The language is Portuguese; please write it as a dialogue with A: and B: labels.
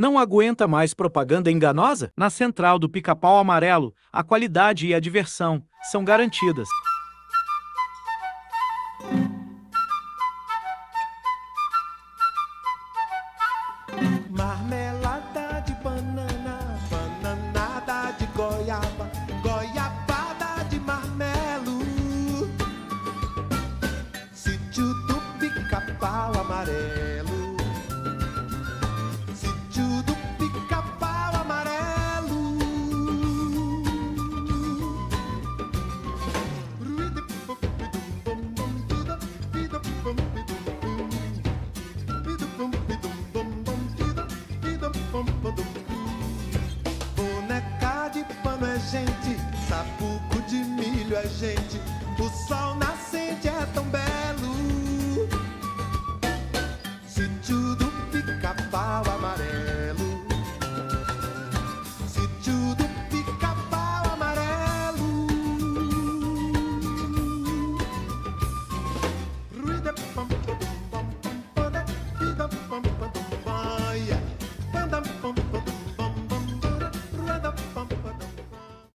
A: Não aguenta mais propaganda enganosa? Na Central do Pica-Pau Amarelo, a qualidade e a diversão são garantidas.
B: Marmelada de banana, bananada de goiaba, Boneca de pano é gente, sapuco de milho é gente, o sol na